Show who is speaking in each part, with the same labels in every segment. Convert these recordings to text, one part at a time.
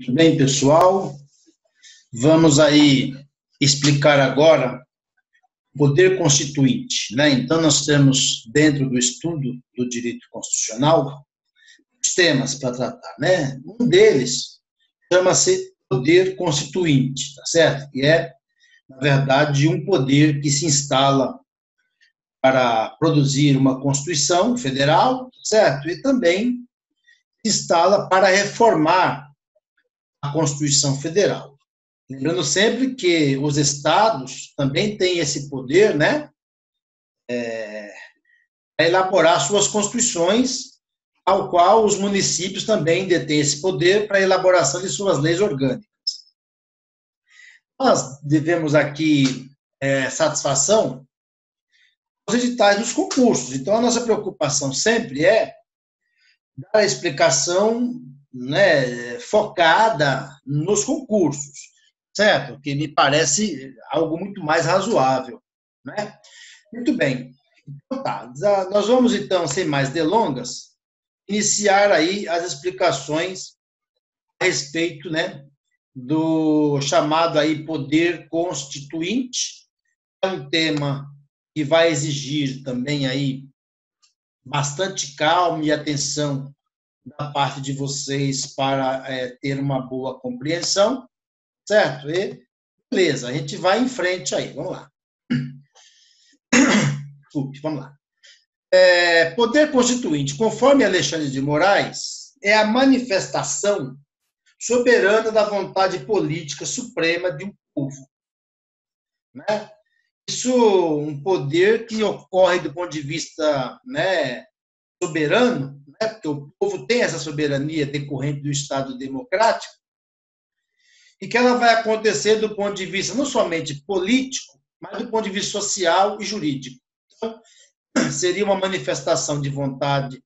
Speaker 1: Muito bem, pessoal. Vamos aí explicar agora o poder constituinte, né? Então nós temos dentro do estudo do direito constitucional os temas para tratar, né? Um deles chama-se poder constituinte, tá certo? Que é, na verdade, um poder que se instala para produzir uma Constituição federal, tá certo? E também se instala para reformar a Constituição Federal. Lembrando sempre que os estados também têm esse poder, né? É, para elaborar suas constituições, ao qual os municípios também detêm esse poder para a elaboração de suas leis orgânicas. Nós devemos aqui é, satisfação aos editais dos concursos. Então, a nossa preocupação sempre é dar a explicação né, focada nos concursos, certo? Que me parece algo muito mais razoável, né? Muito bem. Então tá, nós vamos então, sem mais delongas, iniciar aí as explicações a respeito, né, do chamado aí poder constituinte, é um tema que vai exigir também aí bastante calma e atenção da parte de vocês para é, ter uma boa compreensão, certo? E beleza, a gente vai em frente aí, vamos lá. Desculpe, vamos lá. É, poder constituinte, conforme Alexandre de Moraes, é a manifestação soberana da vontade política suprema de um povo. Né? Isso, um poder que ocorre do ponto de vista né, soberano, porque o povo tem essa soberania decorrente do Estado democrático, e que ela vai acontecer do ponto de vista não somente político, mas do ponto de vista social e jurídico. Então, seria uma manifestação de vontade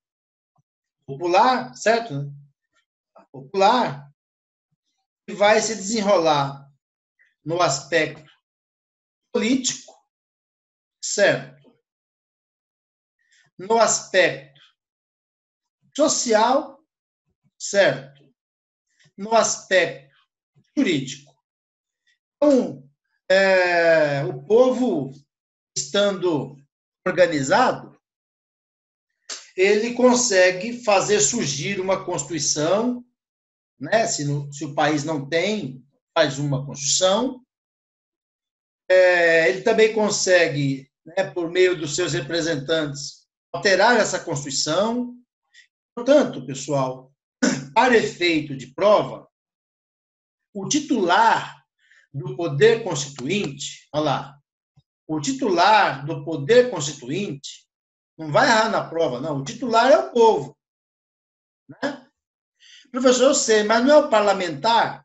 Speaker 1: popular, certo? Popular, que vai se desenrolar no aspecto político, certo? No aspecto social, certo? No aspecto jurídico. Então, é, o povo estando organizado, ele consegue fazer surgir uma Constituição, né? se, no, se o país não tem, faz uma Constituição. É, ele também consegue, né, por meio dos seus representantes, alterar essa Constituição. Portanto, pessoal, para efeito de prova, o titular do poder constituinte, olha lá, o titular do poder constituinte não vai errar na prova, não. O titular é o povo. Né? Professor, eu sei, mas não é o parlamentar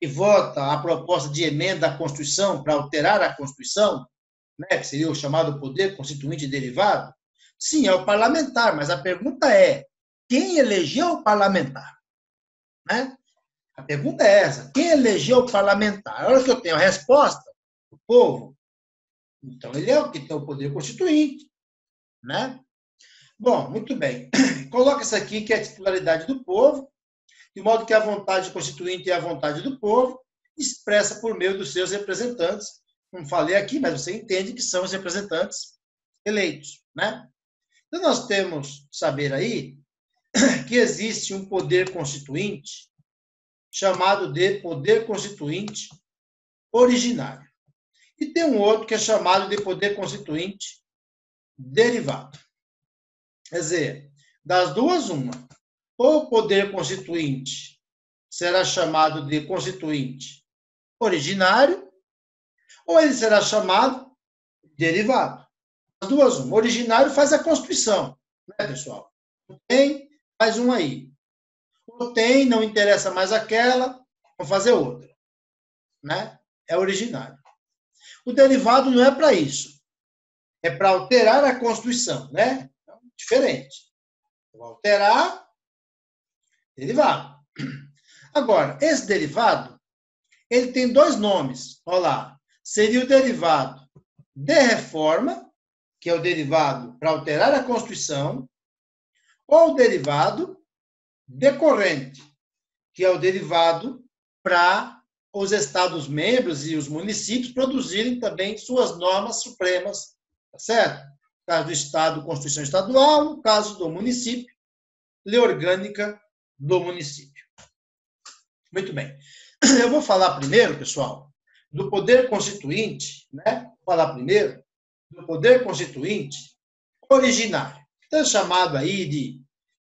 Speaker 1: que vota a proposta de emenda à Constituição para alterar a Constituição, né, que seria o chamado poder constituinte derivado? Sim, é o parlamentar, mas a pergunta é: quem elegeu o parlamentar? Né? A pergunta é essa: quem elegeu o parlamentar? A hora que eu tenho a resposta, o povo, então, ele é o que tem o poder constituinte, né? Bom, muito bem. Coloca isso aqui, que é a titularidade do povo, de modo que a vontade constituinte é a vontade do povo, expressa por meio dos seus representantes. Não falei aqui, mas você entende que são os representantes eleitos, né? Então, nós temos saber aí que existe um poder constituinte chamado de poder constituinte originário. E tem um outro que é chamado de poder constituinte derivado. Quer dizer, das duas, uma. Ou o poder constituinte será chamado de constituinte originário, ou ele será chamado derivado. As duas, uma. O originário faz a Constituição, né, pessoal? Tem, faz um aí. Ou tem, não interessa mais aquela, vamos fazer outra. Né? É originário. O derivado não é para isso. É para alterar a Constituição, né? Então, diferente. Vou alterar, derivado. Agora, esse derivado, ele tem dois nomes. Olha lá. Seria o derivado de reforma, que é o derivado para alterar a Constituição, ou derivado decorrente, que é o derivado para os Estados-membros e os municípios produzirem também suas normas supremas, tá certo? No caso do Estado, Constituição Estadual, no caso do município, lei orgânica do município. Muito bem. Eu vou falar primeiro, pessoal, do poder constituinte, né? Vou falar primeiro do poder constituinte originário. Então, é chamado aí de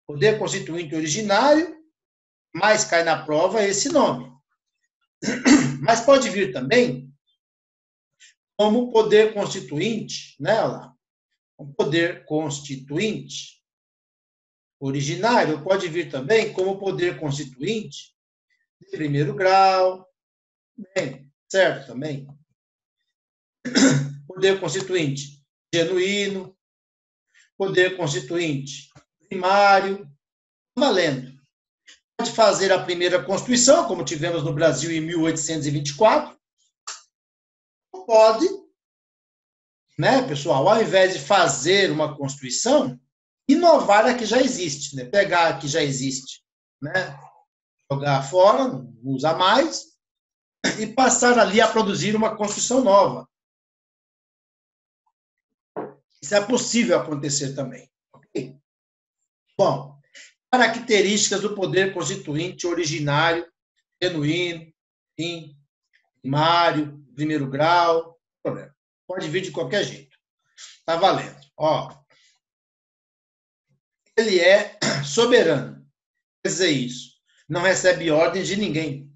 Speaker 1: poder constituinte originário, mas cai na prova esse nome. Mas pode vir também como poder constituinte, né, lá, poder constituinte originário, pode vir também como poder constituinte de primeiro grau, bem, certo também. Poder constituinte genuíno, poder constituinte primário, valendo pode fazer a primeira Constituição, como tivemos no Brasil em 1824, pode, né, pessoal, ao invés de fazer uma Constituição, inovar a que já existe, né? pegar a que já existe, né? jogar fora, não usar mais, e passar ali a produzir uma Constituição nova. Isso é possível acontecer também. Okay? Bom, características do poder constituinte originário, genuíno, primário, primeiro grau, problema. Pode vir de qualquer jeito. Tá valendo. Ó, ele é soberano. Quer dizer isso. Não recebe ordens de ninguém.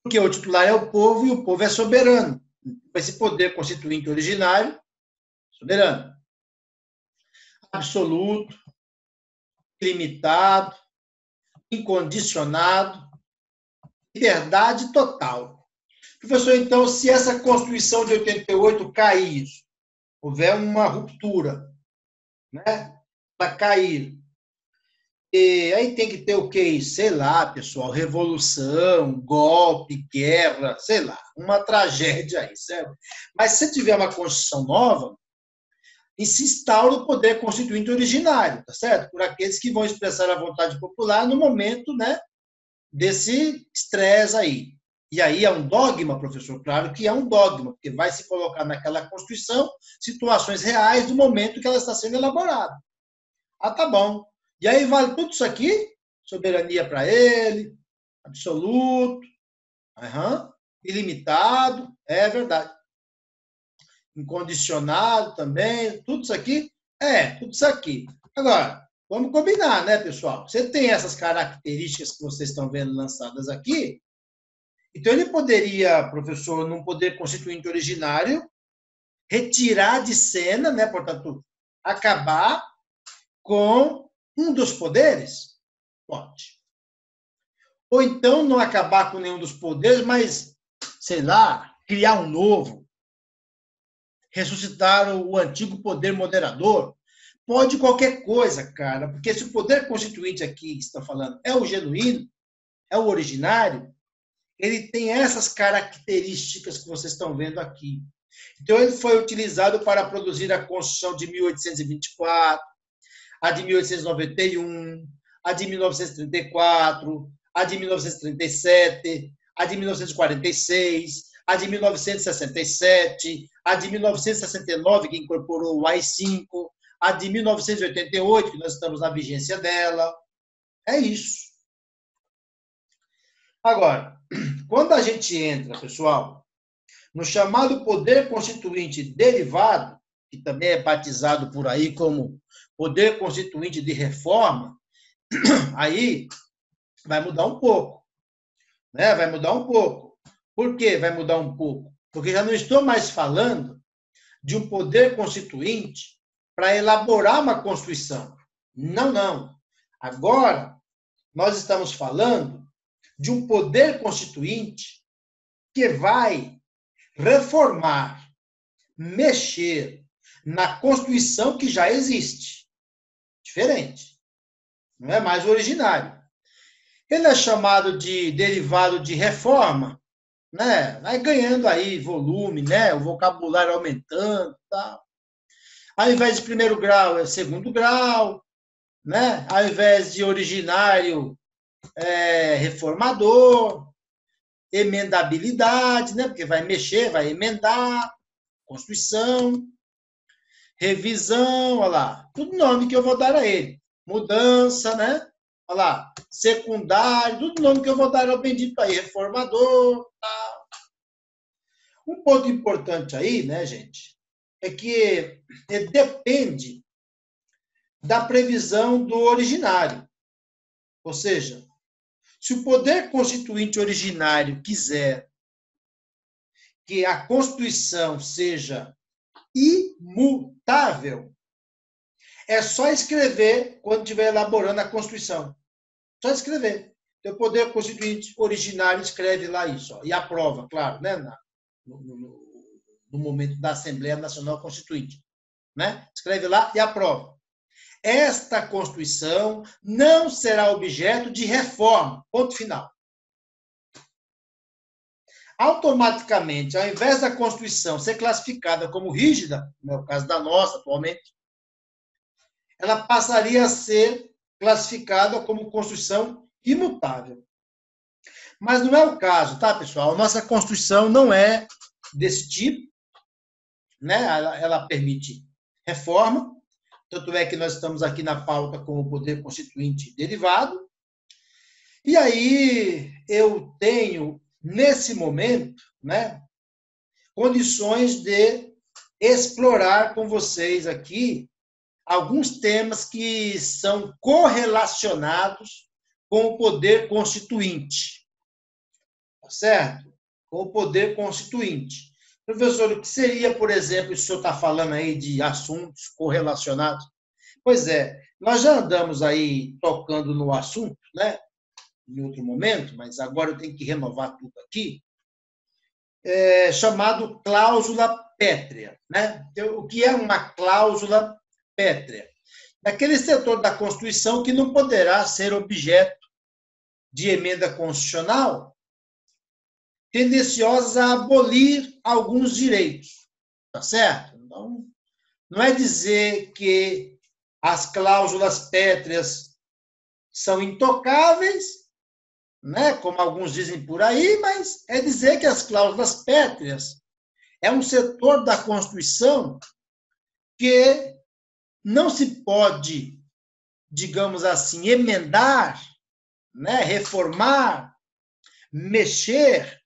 Speaker 1: Porque o titular é o povo e o povo é soberano. Esse poder constituinte originário, soberano. Absoluto, ilimitado, incondicionado, liberdade total. Professor, então, se essa Constituição de 88 cair, houver uma ruptura, né, para cair, e aí tem que ter o quê? Sei lá, pessoal, revolução, golpe, guerra, sei lá, uma tragédia aí, certo? Mas se tiver uma Constituição nova, e se instaura o poder constituinte originário, tá certo? Por aqueles que vão expressar a vontade popular no momento, né, desse estresse aí. E aí é um dogma, professor, claro que é um dogma, porque vai se colocar naquela Constituição situações reais do momento que ela está sendo elaborada. Ah, tá bom. E aí vale tudo isso aqui? Soberania para ele, absoluto, uhum, ilimitado, é verdade incondicionado também, tudo isso aqui? É, tudo isso aqui. Agora, vamos combinar, né, pessoal? Você tem essas características que vocês estão vendo lançadas aqui, então ele poderia, professor, num poder constituinte originário, retirar de cena, né, portanto, acabar com um dos poderes? Pode. Ou então não acabar com nenhum dos poderes, mas, sei lá, criar um novo ressuscitar o antigo poder moderador. Pode qualquer coisa, cara, porque se o poder constituinte aqui está falando é o genuíno, é o originário, ele tem essas características que vocês estão vendo aqui. Então, ele foi utilizado para produzir a Constituição de 1824, a de 1891, a de 1934, a de 1937, a de 1946, a de 1967, a de 1969, que incorporou o AI-5, a de 1988, que nós estamos na vigência dela. É isso. Agora, quando a gente entra, pessoal, no chamado poder constituinte derivado, que também é batizado por aí como poder constituinte de reforma, aí vai mudar um pouco. Né? Vai mudar um pouco. Por que vai mudar um pouco? Porque já não estou mais falando de um poder constituinte para elaborar uma Constituição. Não, não. Agora, nós estamos falando de um poder constituinte que vai reformar, mexer na Constituição que já existe. Diferente. Não é mais originário. Ele é chamado de derivado de reforma né? Vai ganhando aí volume, né? O vocabulário aumentando, tal. Ao invés de primeiro grau é segundo grau, né? Ao invés de originário é, reformador, emendabilidade, né? Porque vai mexer, vai emendar, Constituição, revisão, olha lá, tudo nome que eu vou dar a ele. Mudança, né? Olha lá, secundário, tudo nome que eu vou dar ao bendito aí, reformador, tal. Um ponto importante aí, né, gente, é que depende da previsão do originário. Ou seja, se o poder constituinte originário quiser que a Constituição seja imutável, é só escrever quando estiver elaborando a Constituição. Só escrever. O poder constituinte originário escreve lá isso. Ó, e aprova, claro, né? No, no, no momento da Assembleia Nacional Constituinte. Né? Escreve lá e aprova. Esta Constituição não será objeto de reforma. Ponto final. Automaticamente, ao invés da Constituição ser classificada como rígida, no é caso da nossa atualmente, ela passaria a ser classificada como Constituição imutável. Mas não é o caso, tá, pessoal? Nossa Constituição não é desse tipo, né? Ela, ela permite reforma, tanto é que nós estamos aqui na pauta com o poder constituinte derivado. E aí eu tenho, nesse momento, né, condições de explorar com vocês aqui alguns temas que são correlacionados com o poder constituinte. Tá certo? Com o poder constituinte. Professor, o que seria, por exemplo, o senhor está falando aí de assuntos correlacionados? Pois é, nós já andamos aí tocando no assunto, né? Em outro momento, mas agora eu tenho que renovar tudo aqui. É, chamado cláusula pétrea. Né? Então, o que é uma cláusula pétrea? Daquele setor da Constituição que não poderá ser objeto de emenda constitucional tendenciosas a abolir alguns direitos. Tá certo? Então, não é dizer que as cláusulas pétreas são intocáveis, né, como alguns dizem por aí, mas é dizer que as cláusulas pétreas é um setor da Constituição que não se pode, digamos assim, emendar, né, reformar, mexer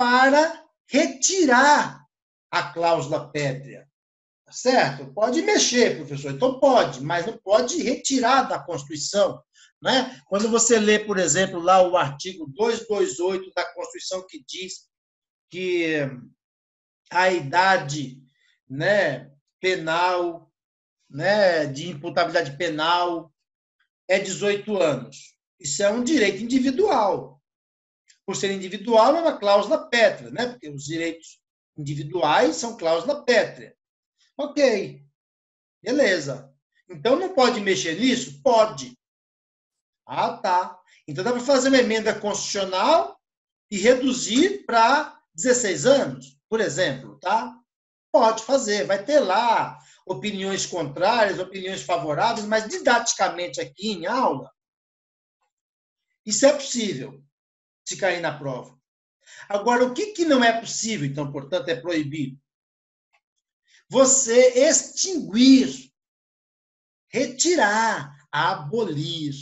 Speaker 1: para retirar a cláusula pétrea. Tá certo? Pode mexer, professor. Então pode, mas não pode retirar da Constituição. Né? Quando você lê, por exemplo, lá o artigo 228 da Constituição que diz que a idade né, penal, né, de imputabilidade penal é 18 anos. Isso é um direito individual por ser individual, é uma cláusula pétrea, né? porque os direitos individuais são cláusula pétrea. Ok, beleza. Então não pode mexer nisso? Pode. Ah, tá. Então dá para fazer uma emenda constitucional e reduzir para 16 anos, por exemplo, tá? Pode fazer, vai ter lá opiniões contrárias, opiniões favoráveis, mas didaticamente aqui em aula, isso é possível se cair na prova. Agora, o que, que não é possível, então, portanto, é proibido? Você extinguir, retirar, abolir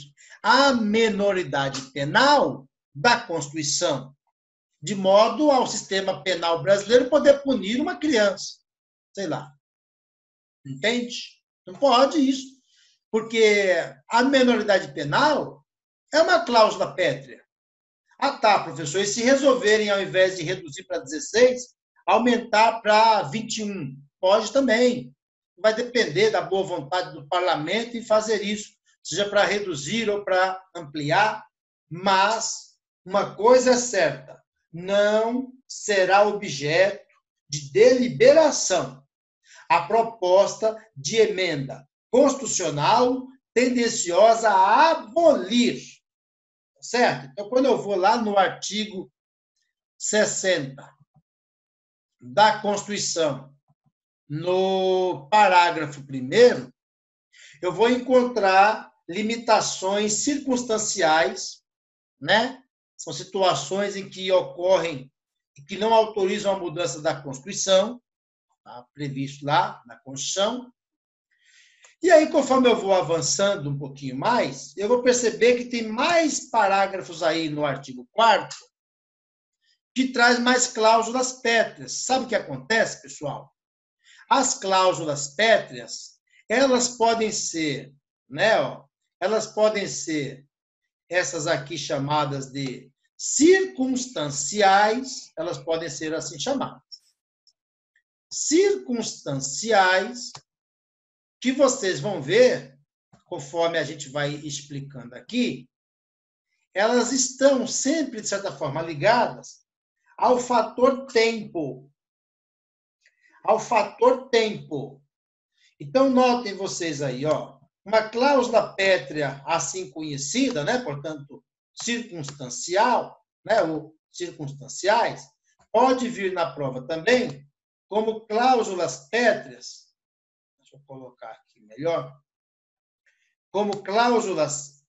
Speaker 1: a menoridade penal da Constituição, de modo ao sistema penal brasileiro poder punir uma criança. Sei lá. Entende? Não pode isso. Porque a menoridade penal é uma cláusula pétrea. Ah, tá, professor. E se resolverem, ao invés de reduzir para 16, aumentar para 21? Pode também. Vai depender da boa vontade do parlamento em fazer isso, seja para reduzir ou para ampliar. Mas uma coisa é certa: não será objeto de deliberação a proposta de emenda constitucional tendenciosa a abolir certo? Então, quando eu vou lá no artigo 60 da Constituição, no parágrafo 1, eu vou encontrar limitações circunstanciais, né? São situações em que ocorrem e que não autorizam a mudança da Constituição, tá? previsto lá na Constituição. E aí, conforme eu vou avançando um pouquinho mais, eu vou perceber que tem mais parágrafos aí no artigo 4 que traz mais cláusulas pétreas. Sabe o que acontece, pessoal? As cláusulas pétreas, elas podem ser, né, ó, elas podem ser essas aqui chamadas de circunstanciais, elas podem ser assim chamadas. Circunstanciais, que vocês vão ver, conforme a gente vai explicando aqui, elas estão sempre, de certa forma, ligadas ao fator tempo. Ao fator tempo. Então, notem vocês aí, ó uma cláusula pétrea assim conhecida, né, portanto, circunstancial, né, ou circunstanciais, pode vir na prova também como cláusulas pétreas. Colocar aqui melhor. Como cláusulas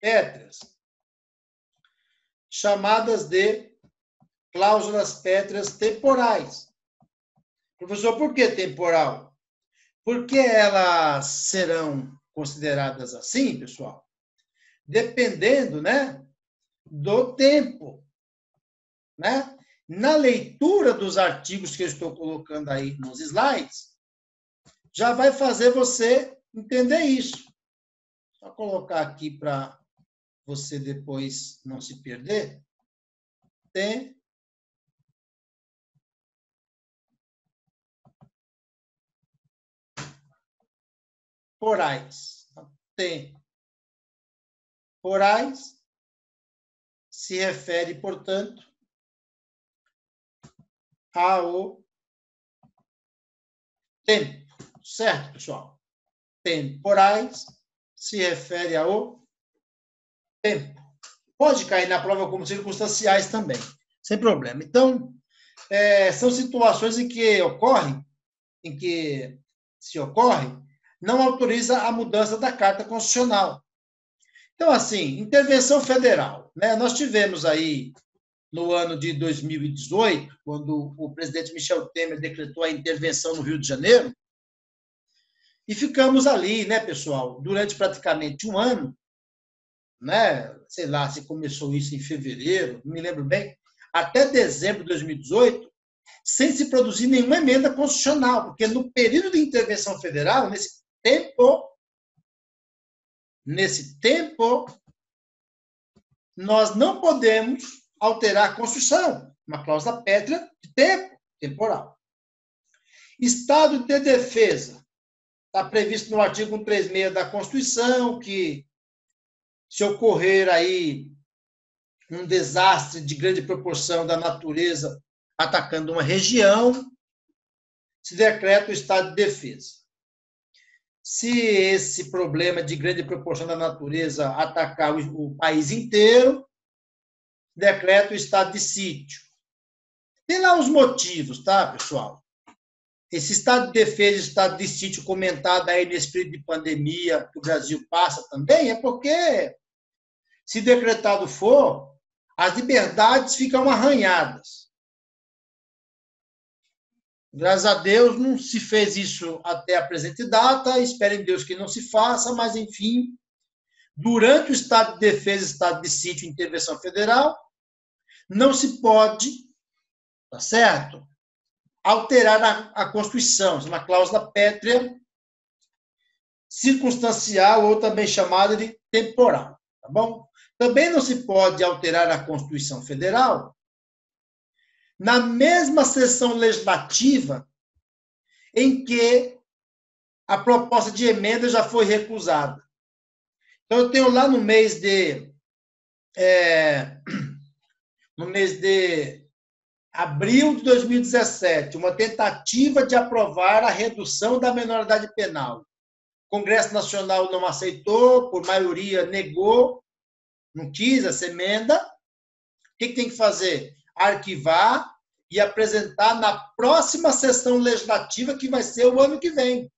Speaker 1: pétreas, chamadas de cláusulas pétreas temporais. Professor, por que temporal? Porque elas serão consideradas assim, pessoal, dependendo, né, do tempo, né? Na leitura dos artigos que eu estou colocando aí nos slides, já vai fazer você entender isso. Só colocar aqui para você depois não se perder. Tem porais. Porais se refere, portanto, ao tempo, certo, pessoal? Temporais se refere ao tempo. Pode cair na prova como circunstanciais também, sem problema. Então, é, são situações em que ocorrem, em que se ocorre não autoriza a mudança da Carta Constitucional. Então, assim, intervenção federal. Né? Nós tivemos aí, no ano de 2018, quando o presidente Michel Temer decretou a intervenção no Rio de Janeiro, e ficamos ali, né, pessoal, durante praticamente um ano, né, sei lá se começou isso em fevereiro, não me lembro bem, até dezembro de 2018, sem se produzir nenhuma emenda constitucional, porque no período de intervenção federal, nesse tempo, nesse tempo, nós não podemos alterar a Constituição, uma cláusula pétrea de tempo, temporal. Estado de defesa. Está previsto no artigo 136 da Constituição que, se ocorrer aí um desastre de grande proporção da natureza atacando uma região, se decreta o estado de defesa. Se esse problema de grande proporção da natureza atacar o, país inteiro, decreta o estado de sítio. Tem lá os motivos, tá, pessoal? Esse estado de defesa, estado de sítio comentado aí nesse período de pandemia que o Brasil passa também, é porque, se decretado for, as liberdades ficam arranhadas. Graças a Deus não se fez isso até a presente data, espero em Deus que não se faça, mas enfim, durante o estado de defesa, estado de sítio, intervenção federal, não se pode, tá certo? Alterar a, a Constituição, é uma cláusula pétrea, circunstancial ou também chamada de temporal, tá bom? Também não se pode alterar a Constituição Federal na mesma sessão legislativa em que a proposta de emenda já foi recusada. Então, eu tenho lá no mês de. É, no mês de abril de 2017, uma tentativa de aprovar a redução da menoridade penal. O Congresso Nacional não aceitou, por maioria negou, não quis essa emenda. O que, tem que fazer? arquivar e apresentar na próxima sessão legislativa, que vai ser o ano que vem.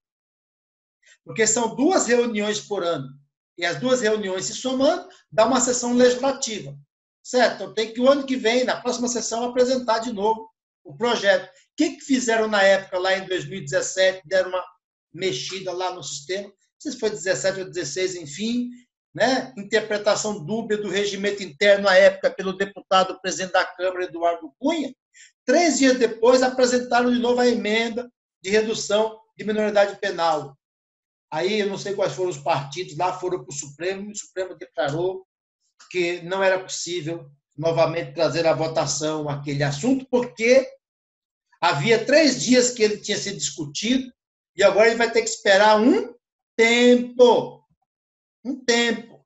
Speaker 1: Porque são duas reuniões por ano. E as duas reuniões se somando, dá uma sessão legislativa. Certo? Tem que o ano que vem, na próxima sessão, apresentar de novo o projeto. O que, que fizeram na época, lá em 2017, deram uma mexida lá no sistema, não sei se foi 17 ou 16, enfim, né? interpretação dúbia do regimento interno à época pelo deputado presidente da Câmara, Eduardo Cunha. Três dias depois, apresentaram de novo a emenda de redução de minoridade penal. Aí, eu não sei quais foram os partidos, lá foram para o Supremo, o Supremo declarou que não era possível novamente trazer à votação aquele assunto, porque havia três dias que ele tinha sido discutido, e agora ele vai ter que esperar um tempo. Um tempo.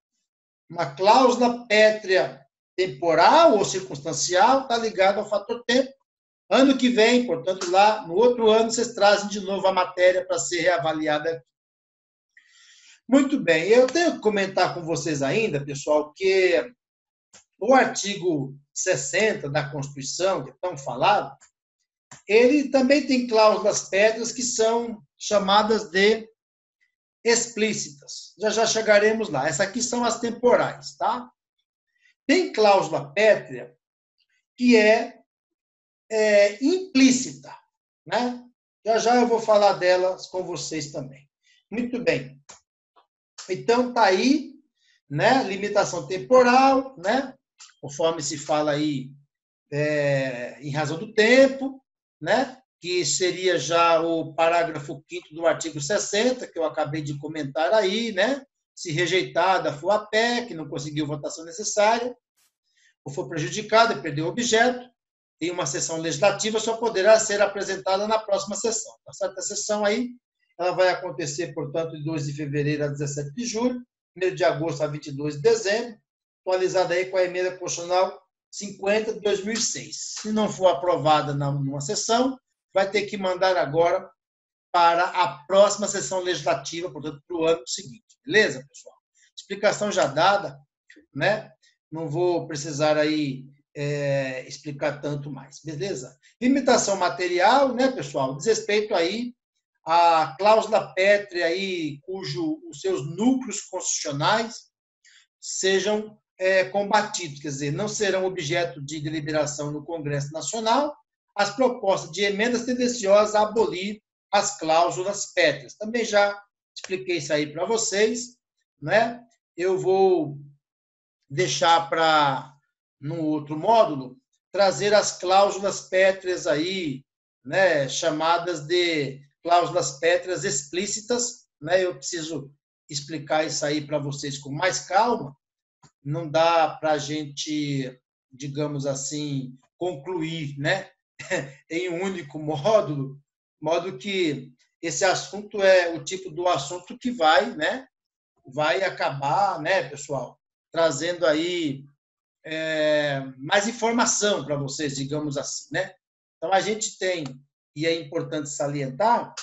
Speaker 1: Uma cláusula pétrea temporal ou circunstancial está ligada ao fator tempo. Ano que vem, portanto, lá no outro ano, vocês trazem de novo a matéria para ser reavaliada. Muito bem, eu tenho que comentar com vocês ainda, pessoal, que o artigo 60 da Constituição, que é tão falado, ele também tem cláusulas pétreas que são chamadas de explícitas. Já já chegaremos lá. Essas aqui são as temporais, tá? Tem cláusula pétrea que é, é implícita, né? Já já eu vou falar delas com vocês também. Muito bem. Então tá aí, né? Limitação temporal, né? Conforme se fala aí, é, em razão do tempo, né? que seria já o parágrafo 5 do artigo 60, que eu acabei de comentar aí, né? Se rejeitada for a PEC, não conseguiu votação necessária, ou for prejudicada e perdeu o objeto, em uma sessão legislativa só poderá ser apresentada na próxima sessão. Tá certo? A sessão aí, ela vai acontecer, portanto, de 2 de fevereiro a 17 de julho, 1 de agosto a 22 de dezembro, atualizada aí com a emenda constitucional 50 de 2006. Se não for aprovada numa sessão, vai ter que mandar agora para a próxima sessão legislativa, portanto, para o ano seguinte. Beleza, pessoal? Explicação já dada, né? Não vou precisar aí é, explicar tanto mais, beleza? Limitação material, né, pessoal? Diz respeito aí à cláusula pétrea aí, cujo os seus núcleos constitucionais sejam é, combatidos, quer dizer, não serão objeto de deliberação no Congresso Nacional, as propostas de emendas tendenciosas a abolir as cláusulas pétreas. Também já expliquei isso aí para vocês, né? Eu vou deixar para no outro módulo trazer as cláusulas pétreas aí, né, chamadas de cláusulas pétreas explícitas, né? Eu preciso explicar isso aí para vocês com mais calma. Não dá para a gente, digamos assim, concluir, né? em um único módulo, modo que esse assunto é o tipo do assunto que vai, né, vai acabar, né, pessoal, trazendo aí é, mais informação para vocês, digamos assim, né? Então a gente tem e é importante salientar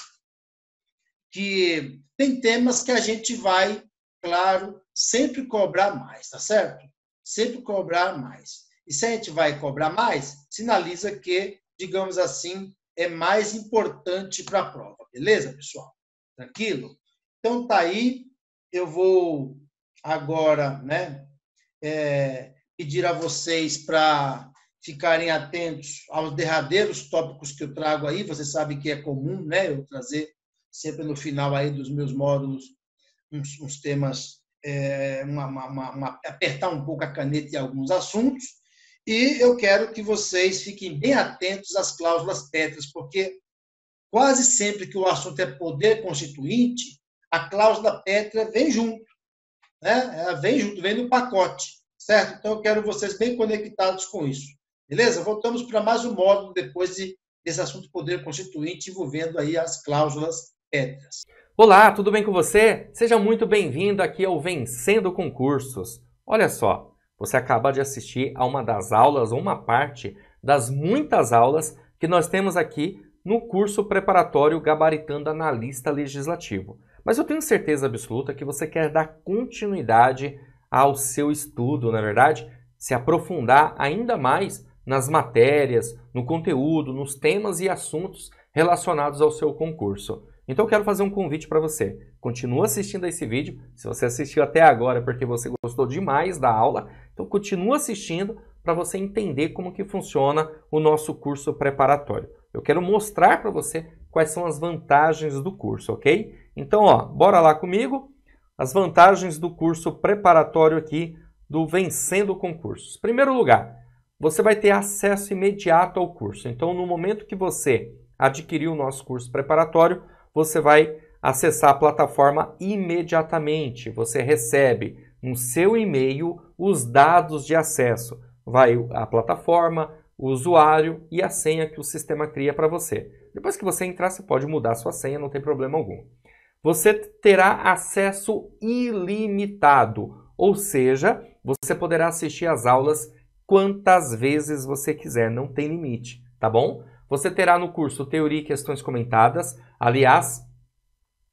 Speaker 1: que tem temas que a gente vai, claro, sempre cobrar mais, tá certo? Sempre cobrar mais. E se a gente vai cobrar mais, sinaliza que digamos assim, é mais importante para a prova. Beleza, pessoal? Tranquilo? Então, tá aí. Eu vou agora né, é, pedir a vocês para ficarem atentos aos derradeiros tópicos que eu trago aí. Você sabe que é comum né, eu trazer sempre no final aí dos meus módulos uns, uns temas, é, uma, uma, uma, apertar um pouco a caneta em alguns assuntos. E eu quero que vocês fiquem bem atentos às cláusulas pétreas, porque quase sempre que o assunto é poder constituinte, a cláusula pétrea vem junto. Né? Ela vem junto, vem no pacote. Certo? Então, eu quero vocês bem conectados com isso. Beleza? Voltamos para mais um módulo depois de, desse assunto poder constituinte envolvendo aí as cláusulas pétreas.
Speaker 2: Olá, tudo bem com você? Seja muito bem-vindo aqui ao Vencendo Concursos. Olha só, você acaba de assistir a uma das aulas, ou uma parte das muitas aulas que nós temos aqui no curso preparatório Gabaritando Analista Legislativo. Mas eu tenho certeza absoluta que você quer dar continuidade ao seu estudo, na é verdade, se aprofundar ainda mais nas matérias, no conteúdo, nos temas e assuntos relacionados ao seu concurso. Então eu quero fazer um convite para você. Continua assistindo a esse vídeo. Se você assistiu até agora é porque você gostou demais da aula, então continua assistindo para você entender como que funciona o nosso curso preparatório. Eu quero mostrar para você quais são as vantagens do curso, ok? Então, ó, bora lá comigo. As vantagens do curso preparatório aqui do Vencendo Concursos. Primeiro lugar, você vai ter acesso imediato ao curso. Então, no momento que você adquirir o nosso curso preparatório, você vai acessar a plataforma imediatamente. Você recebe no seu e-mail os dados de acesso. Vai a plataforma, o usuário e a senha que o sistema cria para você. Depois que você entrar, você pode mudar sua senha, não tem problema algum. Você terá acesso ilimitado, ou seja, você poderá assistir às aulas quantas vezes você quiser, não tem limite, tá bom? Você terá no curso Teoria e Questões Comentadas, aliás,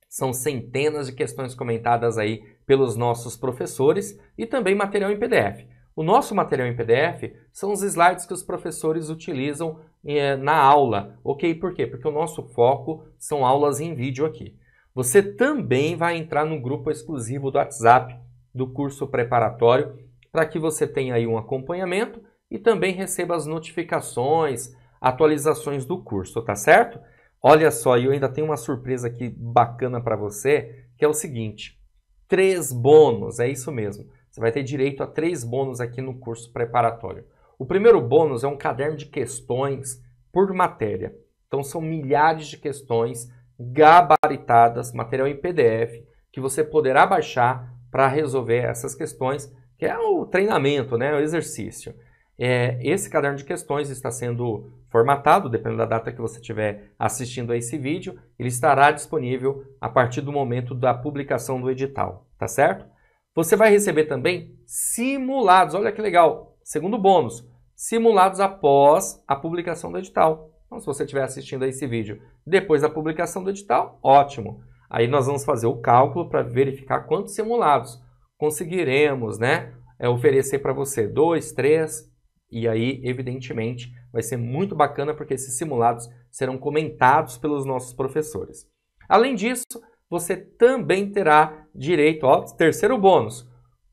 Speaker 2: são centenas de questões comentadas aí pelos nossos professores e também material em PDF. O nosso material em PDF são os slides que os professores utilizam eh, na aula, ok? Por quê? Porque o nosso foco são aulas em vídeo aqui. Você também vai entrar no grupo exclusivo do WhatsApp do curso preparatório para que você tenha aí um acompanhamento e também receba as notificações, atualizações do curso, tá certo? Olha só, eu ainda tenho uma surpresa aqui bacana para você, que é o seguinte: três bônus, é isso mesmo. Você vai ter direito a três bônus aqui no curso preparatório. O primeiro bônus é um caderno de questões por matéria. Então são milhares de questões gabaritadas, material em PDF, que você poderá baixar para resolver essas questões, que é o treinamento, né, o exercício. É, esse caderno de questões está sendo formatado, dependendo da data que você estiver assistindo a esse vídeo, ele estará disponível a partir do momento da publicação do edital, tá certo? Você vai receber também simulados. Olha que legal. Segundo bônus, simulados após a publicação do edital. Então, se você estiver assistindo a esse vídeo depois da publicação do edital, ótimo. Aí nós vamos fazer o cálculo para verificar quantos simulados conseguiremos né, é, oferecer para você. Dois, três, e aí, evidentemente, vai ser muito bacana porque esses simulados serão comentados pelos nossos professores. Além disso, você também terá direito ao terceiro bônus,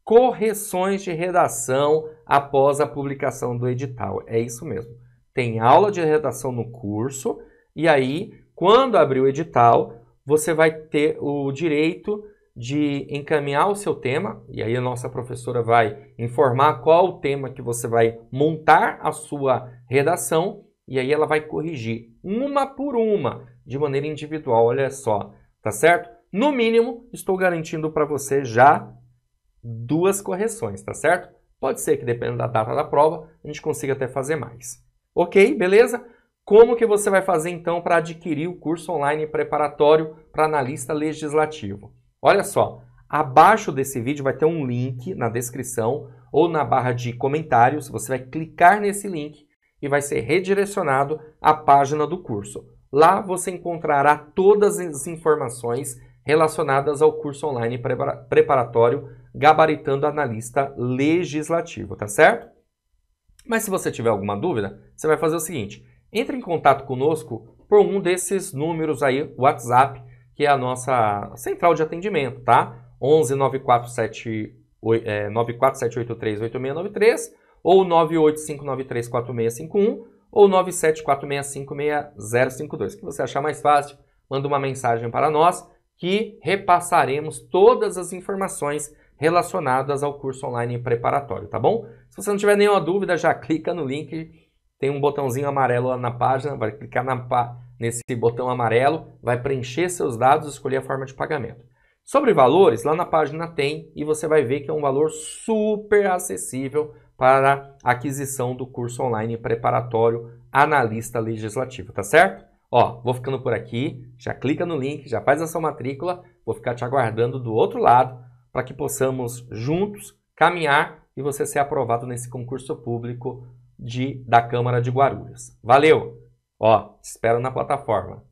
Speaker 2: correções de redação após a publicação do edital. É isso mesmo. Tem aula de redação no curso e aí, quando abrir o edital, você vai ter o direito de encaminhar o seu tema, e aí a nossa professora vai informar qual o tema que você vai montar a sua redação, e aí ela vai corrigir uma por uma, de maneira individual, olha só tá certo? No mínimo, estou garantindo para você já duas correções, tá certo? Pode ser que dependendo da data da prova, a gente consiga até fazer mais. Ok, beleza? Como que você vai fazer então para adquirir o curso online preparatório para analista legislativo? Olha só, abaixo desse vídeo vai ter um link na descrição ou na barra de comentários. Você vai clicar nesse link e vai ser redirecionado à página do curso. Lá você encontrará todas as informações relacionadas ao curso online preparatório Gabaritando Analista Legislativo, tá certo? Mas se você tiver alguma dúvida, você vai fazer o seguinte: entre em contato conosco por um desses números aí, WhatsApp, que é a nossa central de atendimento, tá? 11 947 94783 8693 ou 985934651 ou 974656052. O que você achar mais fácil, manda uma mensagem para nós que repassaremos todas as informações relacionadas ao curso online preparatório, tá bom? Se você não tiver nenhuma dúvida, já clica no link, tem um botãozinho amarelo lá na página, vai clicar na, nesse botão amarelo, vai preencher seus dados e escolher a forma de pagamento. Sobre valores, lá na página tem e você vai ver que é um valor super acessível para aquisição do curso online preparatório analista legislativo, tá certo? Ó, vou ficando por aqui, já clica no link, já faz a sua matrícula, vou ficar te aguardando do outro lado para que possamos juntos caminhar e você ser aprovado nesse concurso público de, da Câmara de Guarulhos. Valeu! Ó, espero na plataforma.